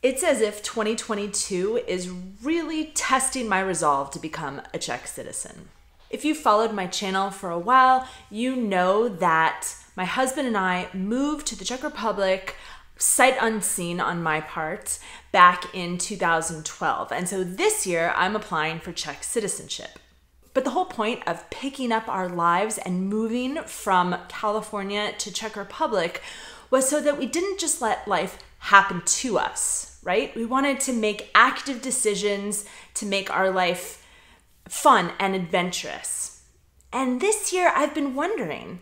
It's as if 2022 is really testing my resolve to become a Czech citizen. If you followed my channel for a while, you know that my husband and I moved to the Czech Republic sight unseen on my part back in 2012. And so this year I'm applying for Czech citizenship. But the whole point of picking up our lives and moving from California to Czech Republic was so that we didn't just let life happen to us right? We wanted to make active decisions to make our life fun and adventurous. And this year, I've been wondering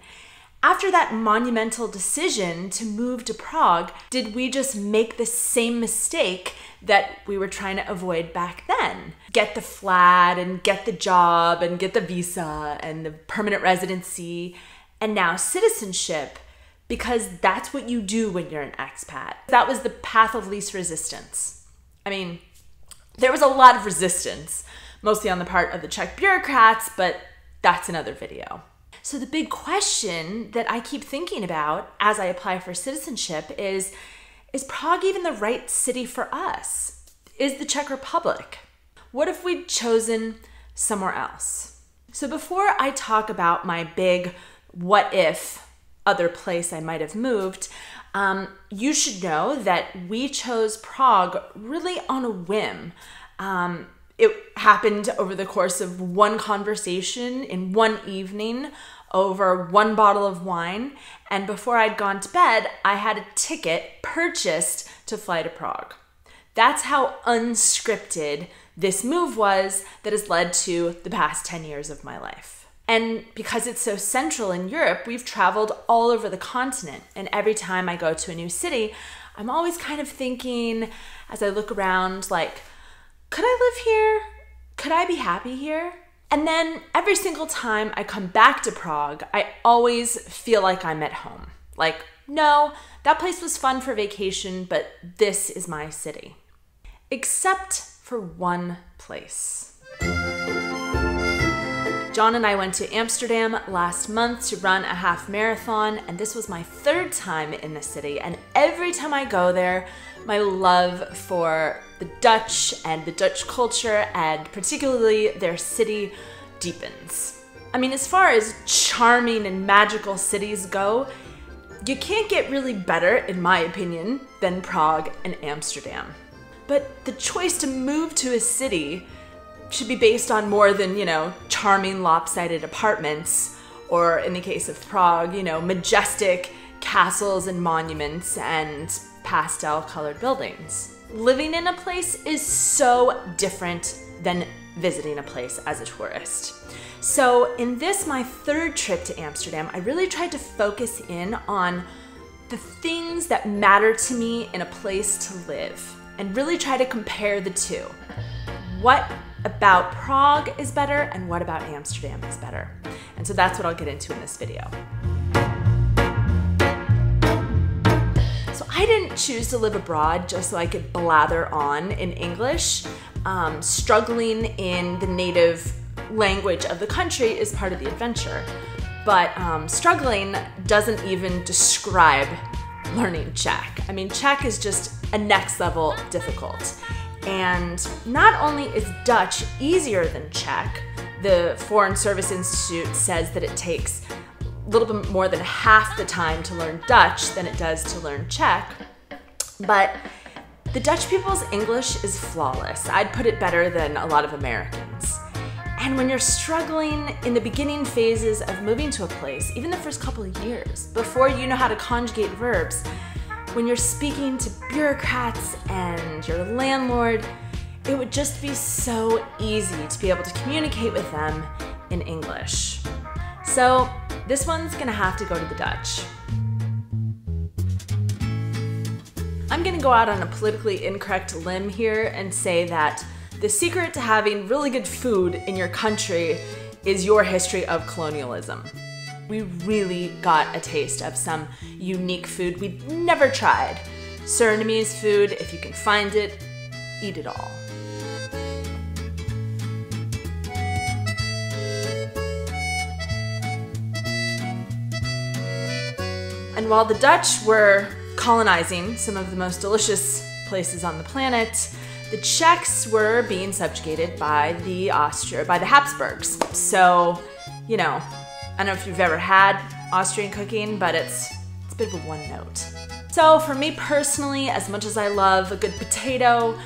after that monumental decision to move to Prague, did we just make the same mistake that we were trying to avoid back then? Get the flat and get the job and get the visa and the permanent residency and now citizenship because that's what you do when you're an expat. That was the path of least resistance. I mean, there was a lot of resistance, mostly on the part of the Czech bureaucrats, but that's another video. So, the big question that I keep thinking about as I apply for citizenship is Is Prague even the right city for us? Is the Czech Republic? What if we'd chosen somewhere else? So, before I talk about my big what if other place I might have moved, um, you should know that we chose Prague really on a whim. Um, it happened over the course of one conversation in one evening over one bottle of wine. And before I'd gone to bed, I had a ticket purchased to fly to Prague. That's how unscripted this move was that has led to the past 10 years of my life. And because it's so central in Europe, we've traveled all over the continent. And every time I go to a new city, I'm always kind of thinking as I look around, like, could I live here? Could I be happy here? And then every single time I come back to Prague, I always feel like I'm at home. Like, no, that place was fun for vacation, but this is my city. Except for one place. John and I went to Amsterdam last month to run a half marathon, and this was my third time in the city. And every time I go there, my love for the Dutch and the Dutch culture, and particularly their city, deepens. I mean, as far as charming and magical cities go, you can't get really better, in my opinion, than Prague and Amsterdam. But the choice to move to a city should be based on more than, you know, charming lopsided apartments, or in the case of Prague, you know, majestic castles and monuments and pastel colored buildings. Living in a place is so different than visiting a place as a tourist. So, in this, my third trip to Amsterdam, I really tried to focus in on the things that matter to me in a place to live and really try to compare the two. What about Prague is better and what about Amsterdam is better. And so that's what I'll get into in this video. So I didn't choose to live abroad just so I could blather on in English. Um, struggling in the native language of the country is part of the adventure. But um, struggling doesn't even describe learning Czech. I mean, Czech is just a next level difficult. And not only is Dutch easier than Czech, the Foreign Service Institute says that it takes a little bit more than half the time to learn Dutch than it does to learn Czech. But the Dutch people's English is flawless. I'd put it better than a lot of Americans. And when you're struggling in the beginning phases of moving to a place, even the first couple of years, before you know how to conjugate verbs, when you're speaking to bureaucrats and your landlord, it would just be so easy to be able to communicate with them in English. So this one's gonna have to go to the Dutch. I'm gonna go out on a politically incorrect limb here and say that the secret to having really good food in your country is your history of colonialism we really got a taste of some unique food we'd never tried. Surinamese food, if you can find it, eat it all. And while the Dutch were colonizing some of the most delicious places on the planet, the Czechs were being subjugated by the Austria by the Habsburgs. So, you know, I don't know if you've ever had Austrian cooking, but it's it's a bit of a one note. So for me personally, as much as I love a good potato,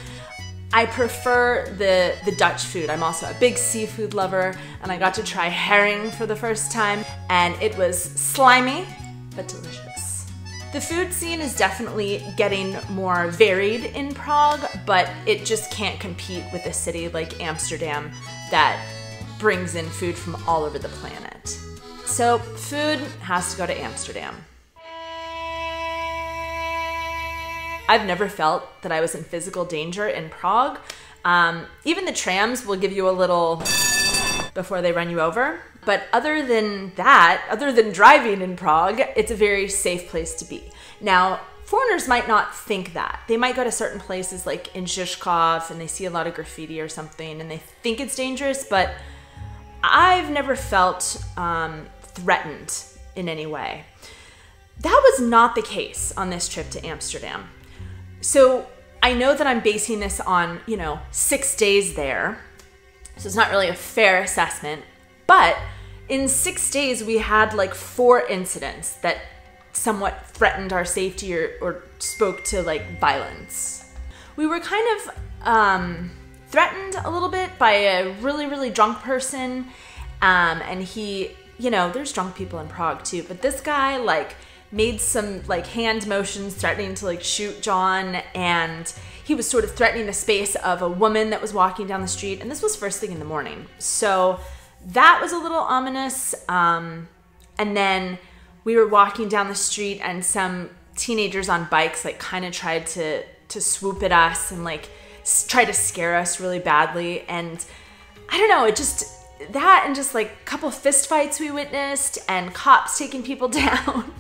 I prefer the, the Dutch food. I'm also a big seafood lover, and I got to try herring for the first time, and it was slimy, but delicious. The food scene is definitely getting more varied in Prague, but it just can't compete with a city like Amsterdam that brings in food from all over the planet. So, food has to go to Amsterdam. I've never felt that I was in physical danger in Prague. Um, even the trams will give you a little before they run you over. But other than that, other than driving in Prague, it's a very safe place to be. Now, foreigners might not think that. They might go to certain places like in Žižkov and they see a lot of graffiti or something and they think it's dangerous, but I've never felt um, threatened in any way. That was not the case on this trip to Amsterdam. So I know that I'm basing this on, you know, six days there. So it's not really a fair assessment. But in six days, we had like four incidents that somewhat threatened our safety or, or spoke to like violence. We were kind of um, threatened a little bit by a really, really drunk person. Um, and he, you know, there's drunk people in Prague too, but this guy, like, made some like hand motions threatening to like shoot John and he was sort of threatening the space of a woman that was walking down the street and this was first thing in the morning. So that was a little ominous um, and then we were walking down the street and some teenagers on bikes like kind of tried to to swoop at us and like try to scare us really badly and I don't know, it just that and just like a couple fist fights we witnessed and cops taking people down.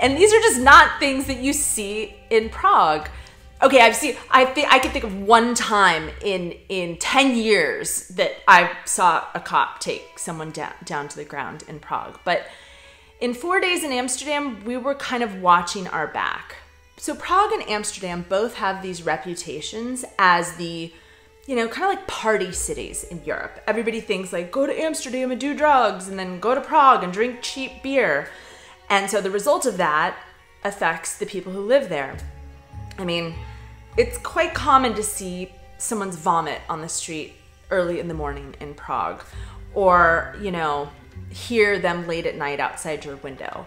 and these are just not things that you see in Prague. Okay, I've seen I think I can think of one time in in 10 years that I saw a cop take someone down down to the ground in Prague. But in 4 days in Amsterdam, we were kind of watching our back. So Prague and Amsterdam both have these reputations as the you know, kind of like party cities in Europe. Everybody thinks like go to Amsterdam and do drugs and then go to Prague and drink cheap beer. And so the result of that affects the people who live there. I mean, it's quite common to see someone's vomit on the street early in the morning in Prague or, you know, hear them late at night outside your window.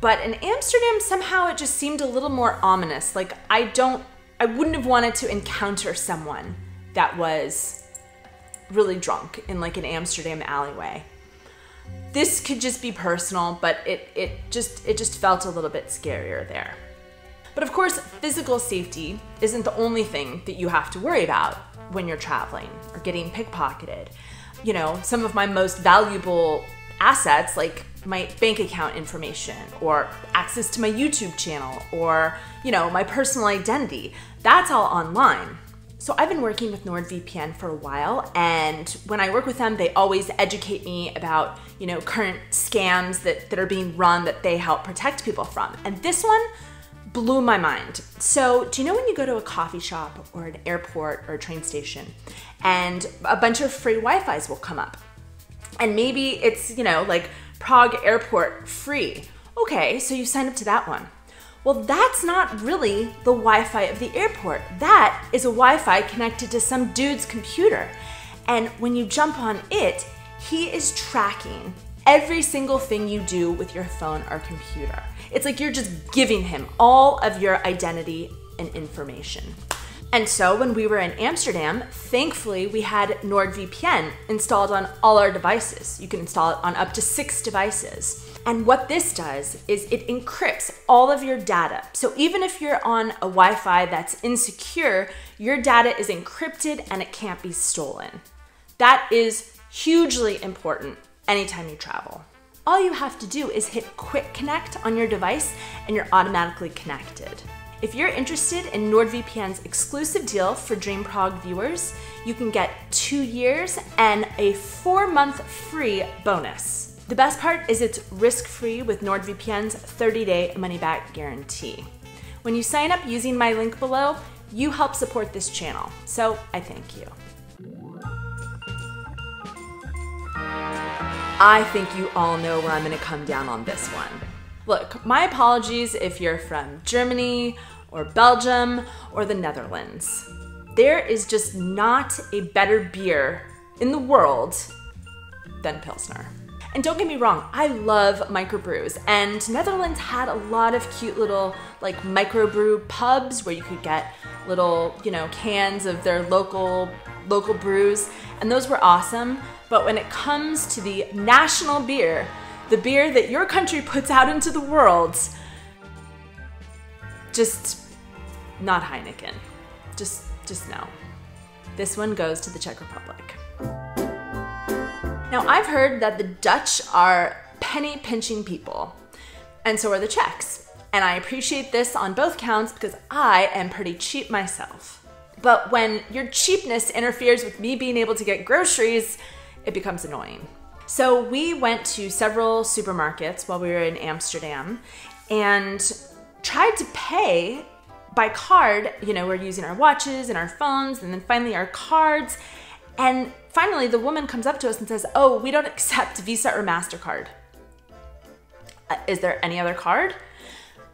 But in Amsterdam, somehow it just seemed a little more ominous. Like, I don't, I wouldn't have wanted to encounter someone that was really drunk in like an Amsterdam alleyway. This could just be personal, but it, it just it just felt a little bit scarier there. But of course, physical safety isn't the only thing that you have to worry about when you're traveling or getting pickpocketed. You know, some of my most valuable assets like my bank account information or access to my YouTube channel or, you know, my personal identity. That's all online. So I've been working with NordVPN for a while, and when I work with them, they always educate me about, you know, current scams that, that are being run that they help protect people from. And this one blew my mind. So, do you know when you go to a coffee shop or an airport or a train station and a bunch of free Wi-Fi's will come up? And maybe it's, you know, like Prague airport free. Okay, so you sign up to that one. Well, that's not really the Wi Fi of the airport. That is a Wi Fi connected to some dude's computer. And when you jump on it, he is tracking every single thing you do with your phone or computer. It's like you're just giving him all of your identity and information. And so when we were in Amsterdam, thankfully we had NordVPN installed on all our devices. You can install it on up to six devices. And what this does is it encrypts all of your data. So even if you're on a Wi Fi that's insecure, your data is encrypted and it can't be stolen. That is hugely important anytime you travel. All you have to do is hit Quick Connect on your device and you're automatically connected. If you're interested in NordVPN's exclusive deal for Dream Prague viewers, you can get two years and a four month free bonus. The best part is it's risk-free with NordVPN's 30-day money-back guarantee. When you sign up using my link below, you help support this channel. So I thank you. I think you all know where I'm gonna come down on this one. Look, my apologies if you're from Germany or Belgium or the Netherlands. There is just not a better beer in the world than Pilsner. And don't get me wrong, I love microbrews. And Netherlands had a lot of cute little like microbrew pubs where you could get little, you know, cans of their local local brews, and those were awesome. But when it comes to the national beer, the beer that your country puts out into the world, just not Heineken. Just just no. This one goes to the Czech Republic. Now, I've heard that the Dutch are penny pinching people, and so are the Czechs. And I appreciate this on both counts because I am pretty cheap myself. But when your cheapness interferes with me being able to get groceries, it becomes annoying. So we went to several supermarkets while we were in Amsterdam and tried to pay by card. You know, we're using our watches and our phones and then finally our cards. And finally, the woman comes up to us and says, Oh, we don't accept Visa or MasterCard. Uh, is there any other card?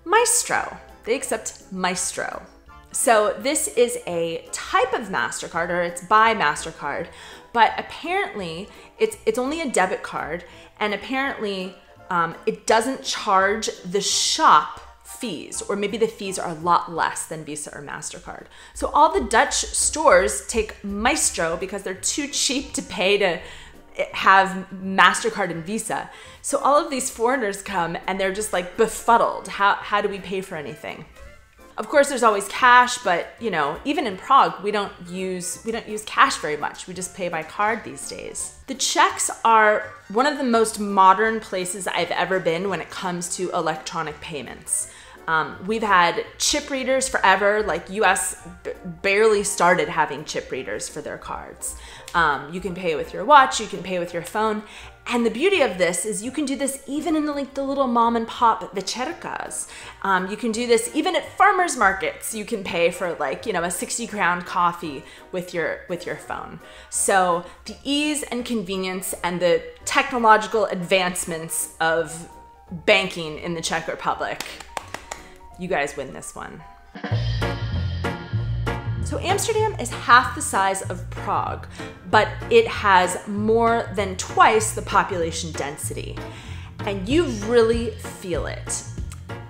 Maestro. They accept Maestro. So this is a type of MasterCard or it's by MasterCard, but apparently it's, it's only a debit card and apparently um, it doesn't charge the shop fees, or maybe the fees are a lot less than Visa or MasterCard. So all the Dutch stores take Maestro because they're too cheap to pay to have MasterCard and Visa. So all of these foreigners come and they're just like befuddled. How, how do we pay for anything? Of course, there's always cash, but you know, even in Prague, we don't use we don't use cash very much. We just pay by card these days. The Czechs are one of the most modern places I've ever been when it comes to electronic payments. Um, we've had chip readers forever. Like US barely started having chip readers for their cards. Um, you can pay with your watch, you can pay with your phone, and the beauty of this is you can do this even in the, like the little mom and pop večerkas. Um, you can do this even at farmers markets. You can pay for like you know a sixty crown coffee with your with your phone. So the ease and convenience and the technological advancements of banking in the Czech Republic you guys win this one. So Amsterdam is half the size of Prague, but it has more than twice the population density. And you really feel it.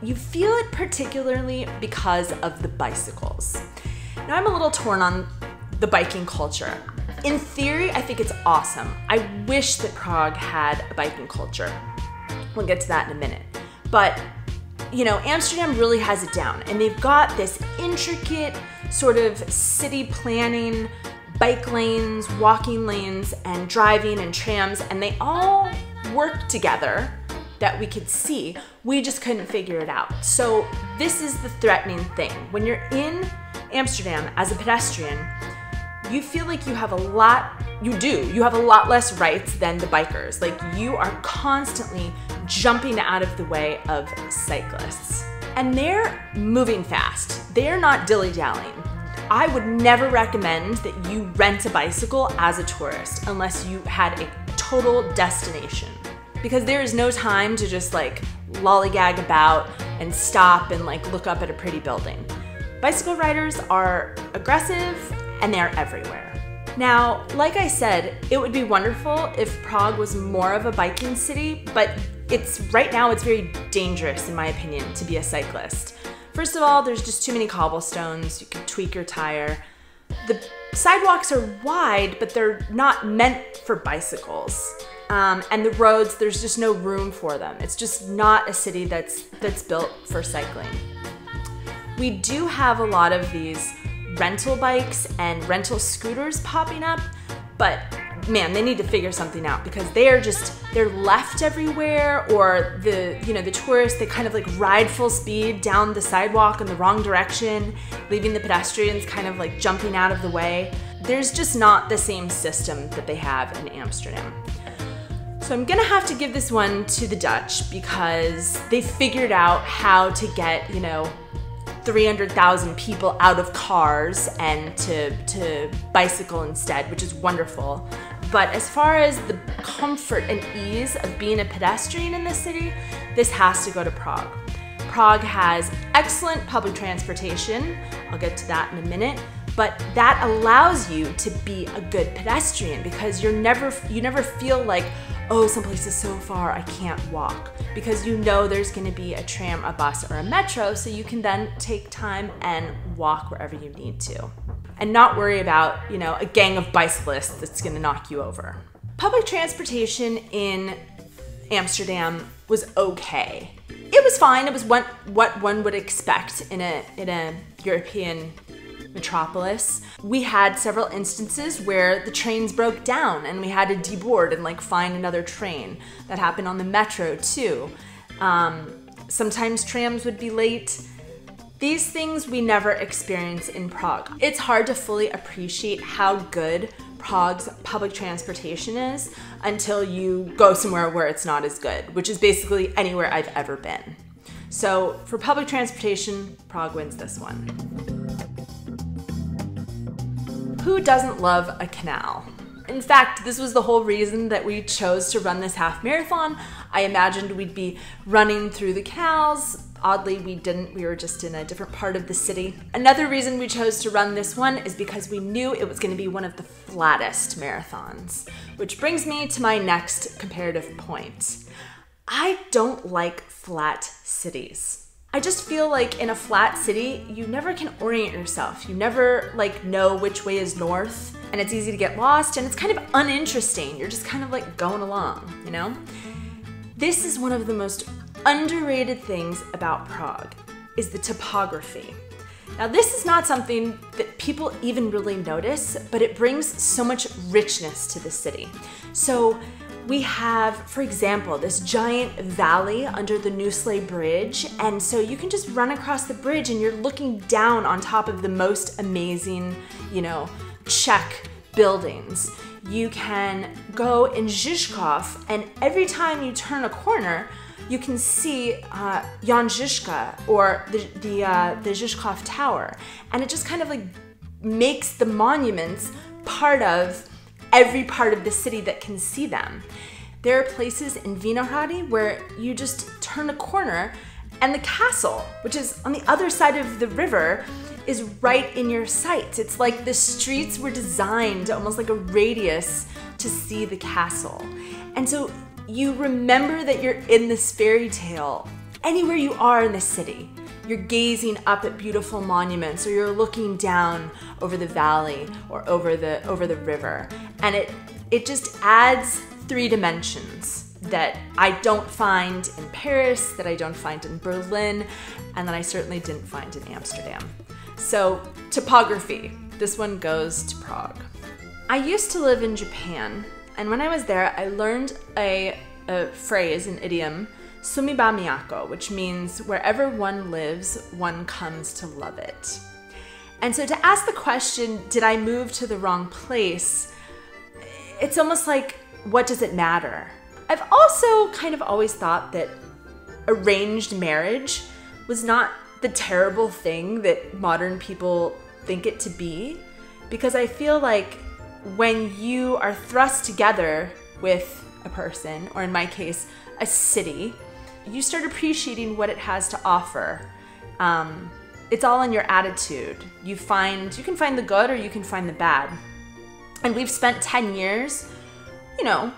You feel it particularly because of the bicycles. Now, I'm a little torn on the biking culture. In theory, I think it's awesome. I wish that Prague had a biking culture. We'll get to that in a minute. But you know, Amsterdam really has it down, and they've got this intricate sort of city planning, bike lanes, walking lanes, and driving and trams, and they all work together that we could see. We just couldn't figure it out. So, this is the threatening thing. When you're in Amsterdam as a pedestrian, you feel like you have a lot, you do, you have a lot less rights than the bikers. Like, you are constantly jumping out of the way of cyclists. And they're moving fast. They're not dilly dallying. I would never recommend that you rent a bicycle as a tourist unless you had a total destination. Because there is no time to just like lollygag about and stop and like look up at a pretty building. Bicycle riders are aggressive and they're everywhere. Now, like I said, it would be wonderful if Prague was more of a biking city, but it's right now it's very dangerous in my opinion to be a cyclist. First of all, there's just too many cobblestones. You can tweak your tire. The sidewalks are wide, but they're not meant for bicycles. Um, and the roads, there's just no room for them. It's just not a city that's that's built for cycling. We do have a lot of these rental bikes and rental scooters popping up, but man, they need to figure something out because they are just they're left everywhere or the you know the tourists they kind of like ride full speed down the sidewalk in the wrong direction, leaving the pedestrians kind of like jumping out of the way. There's just not the same system that they have in Amsterdam. So I'm gonna have to give this one to the Dutch because they figured out how to get, you know, 300,000 people out of cars and to, to bicycle instead, which is wonderful. But as far as the comfort and ease of being a pedestrian in the city, this has to go to Prague. Prague has excellent public transportation. I'll get to that in a minute. But that allows you to be a good pedestrian because you're never you never feel like, oh, someplace is so far I can't walk. Because you know there's gonna be a tram, a bus, or a metro, so you can then take time and walk wherever you need to and not worry about, you know, a gang of bicyclists that's going to knock you over. Public transportation in Amsterdam was okay. It was fine. It was what what one would expect in a in a European metropolis. We had several instances where the trains broke down and we had to deboard and like find another train. That happened on the metro too. Um, sometimes trams would be late. These things we never experience in Prague. It's hard to fully appreciate how good Prague's public transportation is until you go somewhere where it's not as good, which is basically anywhere I've ever been. So for public transportation, Prague wins this one. Who doesn't love a canal? In fact, this was the whole reason that we chose to run this half marathon. I imagined we'd be running through the canals, Oddly, we didn't. We were just in a different part of the city. Another reason we chose to run this one is because we knew it was going to be one of the flattest marathons. Which brings me to my next comparative point. I don't like flat cities. I just feel like in a flat city, you never can orient yourself. You never like know which way is north, and it's easy to get lost, and it's kind of uninteresting. You're just kind of like going along, you know? This is one of the most underrated things about Prague is the topography. Now, this is not something that people even really notice, but it brings so much richness to the city. So, we have, for example, this giant valley under the Nusle Bridge, and so you can just run across the bridge and you're looking down on top of the most amazing, you know, Czech buildings. You can go in Žižkov, and every time you turn a corner, you can see uh, Jan Žižka or the the, uh, the Tower, and it just kind of like makes the monuments part of every part of the city that can see them. There are places in Vinohrady where you just turn a corner and the castle, which is on the other side of the river, is right in your sight. It's like the streets were designed almost like a radius to see the castle. And so you remember that you're in this fairy tale anywhere you are in the city. You're gazing up at beautiful monuments or you're looking down over the valley or over the over the river. And it it just adds three dimensions that I don't find in Paris, that I don't find in Berlin, and that I certainly didn't find in Amsterdam. So, topography. This one goes to Prague. I used to live in Japan and when I was there, I learned a, a phrase, an idiom, sumiba miyako, which means wherever one lives, one comes to love it. And so to ask the question, did I move to the wrong place? It's almost like, what does it matter? I've also kind of always thought that arranged marriage was not the terrible thing that modern people think it to be because I feel like when you are thrust together with a person, or in my case, a city, you start appreciating what it has to offer. Um, it's all in your attitude. You find you can find the good or you can find the bad. And we've spent 10 years, you know,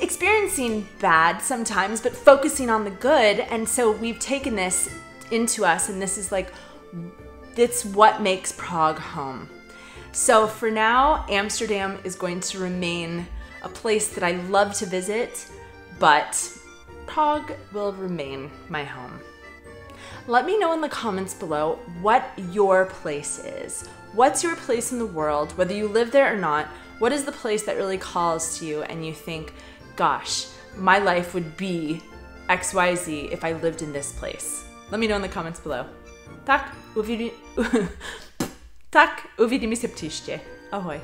experiencing bad sometimes, but focusing on the good. And so we've taken this into us, and this is like, it's what makes Prague home. So for now, Amsterdam is going to remain a place that I love to visit, but Prague will remain my home. Let me know in the comments below what your place is. What's your place in the world, whether you live there or not? What is the place that really calls to you and you think, gosh, my life would be XYZ if I lived in this place? Let me know in the comments below. Tak, uvidí... Tak. Ahoj.